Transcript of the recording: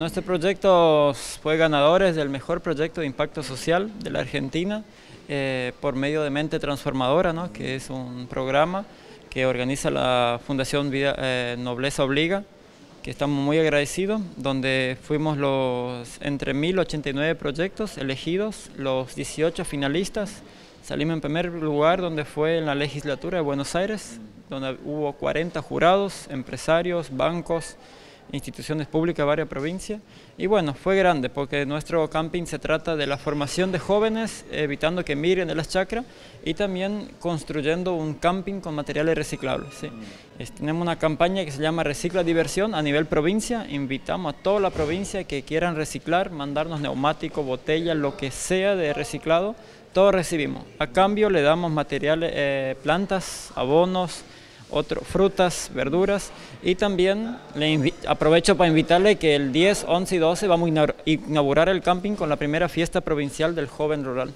Nuestro proyecto fue ganadores del mejor proyecto de impacto social de la Argentina eh, por medio de Mente Transformadora, ¿no? que es un programa que organiza la Fundación Vida, eh, Nobleza Obliga, que estamos muy agradecidos, donde fuimos los entre 1089 proyectos elegidos, los 18 finalistas. Salimos en primer lugar donde fue en la legislatura de Buenos Aires, donde hubo 40 jurados, empresarios, bancos, instituciones públicas de varias provincias. Y bueno, fue grande porque nuestro camping se trata de la formación de jóvenes, evitando que miren de las chacras y también construyendo un camping con materiales reciclables. tenemos una campaña que se llama Recicla Diversión a nivel provincia. Invitamos a toda la provincia que quieran reciclar, mandarnos neumáticos, botellas, lo que sea de reciclado, todo recibimos. A cambio le damos materiales, eh, plantas, abonos, otro, frutas, verduras y también le aprovecho para invitarle que el 10, 11 y 12 vamos a inaugurar el camping con la primera fiesta provincial del joven rural.